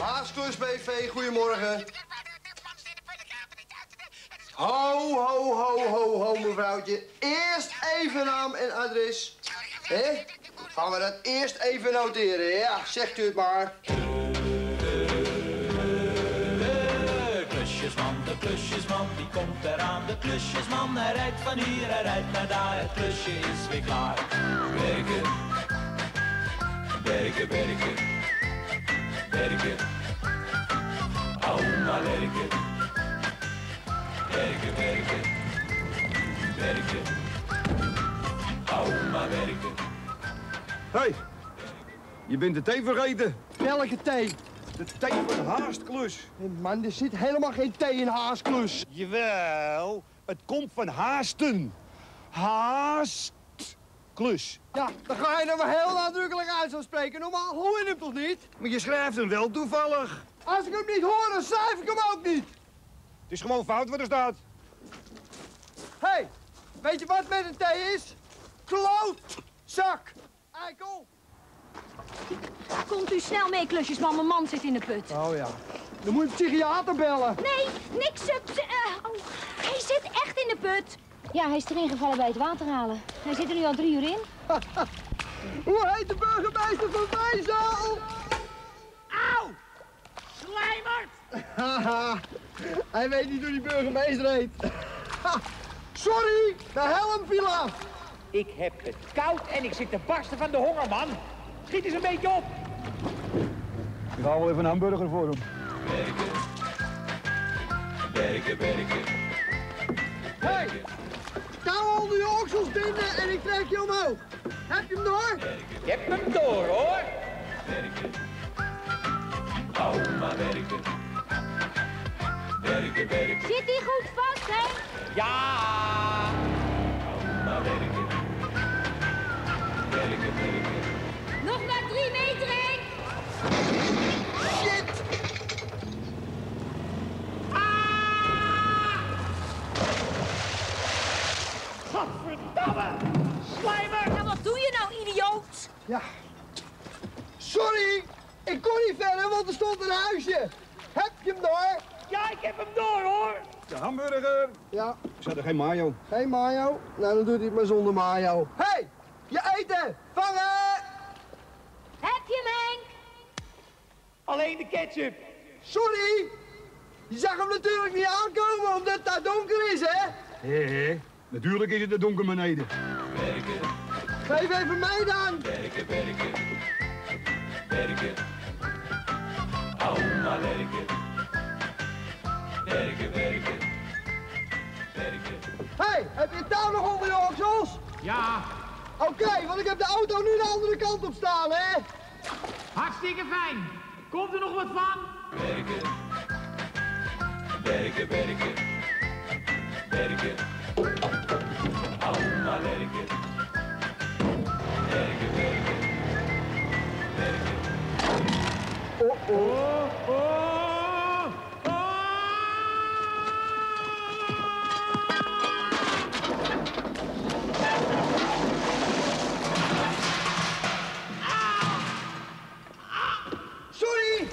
Haasklus BV, goedemorgen. Ho, ho, ho, ho, ho, mevrouwtje. Eerst even naam en adres. Hé? Gaan we dat eerst even noteren, ja? Zegt u het maar. De klusjesman, de klusjesman, die komt eraan. De klusjesman, hij rijdt van hier, hij rijdt naar daar. Het klusje is weer klaar. Werken, werken, werken, werken. Au maar werken. Werken, werken, werken. Au maar werken. Hé, hey, je bent de thee vergeten. Welke thee? De thee van Haastklus. Nee, Man, er zit helemaal geen thee in Haasklus. Jawel, het komt van haasten. Haastklus. Ja, dan ga je er maar heel nadrukkelijk uit zo spreken. Normaal hoor je hem toch niet? Maar je schrijft hem wel toevallig. Als ik hem niet hoor, dan schrijf ik hem ook niet. Het is gewoon fout wat er staat. Hé, hey, weet je wat met een thee is? Klootzak. Eikel. Komt u snel mee, klusjesman. Mijn man zit in de put. Oh ja. Dan moet je de psychiater bellen. Nee, niks. eh, oh, hij zit echt in de put. Ja, hij is erin gevallen bij het water halen. Hij zit er nu al drie uur in. Hoe heet de burgemeester van Wijzaal? Auw! Slijmert! Haha, hij weet niet hoe die burgemeester heet. Sorry, de helm viel af. Ik heb het koud en ik zit te barsten van de honger, man. Schiet eens een beetje op. Ik haal wel even een hamburger voor hem. Werken, werken, werken. Hey, kou onder je oksels binnen en ik trek je omhoog. Heb je hem door? Je hebt hem door, hoor. werken. Au maar werken. Werken, werken, Zit hij goed vast, hè? Ja! Godverdamme! Slijmer! Nou, wat doe je nou, idioot? Ja. Sorry, ik kon niet verder, want er stond een huisje. Heb je hem door? Ja, ik heb hem door, hoor. De hamburger. Ja, Er zat er geen mayo. geen mayo? Nou, dan doet hij het maar zonder mayo. Hé, hey, je eten! Vangen! Heb je hem, Henk? Alleen de ketchup. Sorry! Je zag hem natuurlijk niet aankomen omdat het daar donker is, hè? Hé, hé. Natuurlijk is het de donker beneden. Werken, Geef even mee dan! werken, werken. Werken. Au maar werken. Werken, werken. Werken. Hé, hey, heb je touw nog onder je oksels? Ja, Oké, want ik heb de auto nu de andere kant op staan, hè? hartstikke fijn. Komt er nog wat van? Werken. Werken, werken. Werken. Sorry,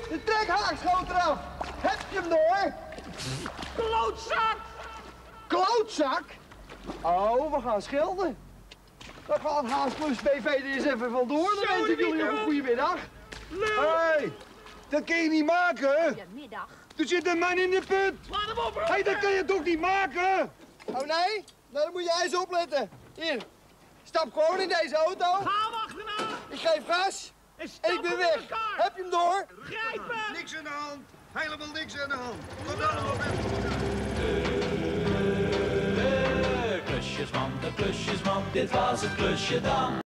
de trekhaak schoot eraf. Heb je hem door? Klootzak! Klootzak? Oh, we gaan schelden. Dan gaat Haas plus BV er eens even vandoor. Dan wens ik jullie nog een goede middag. Hé, hey, dat kan je niet maken. Goedemiddag. Er zit een man in de put. Laat hem op, Hé, hey, dat kan je toch niet maken? Oh nee? Nou, dan moet je eens opletten. Hier, stap gewoon in deze auto. Ga hem achterna! Ik geef gas En, en stap ik ben weg. in elkaar. Heb je hem door? Grijp hem! Niks aan de hand. Helemaal niks aan de hand. Tot dan, De dit was het klusje dan.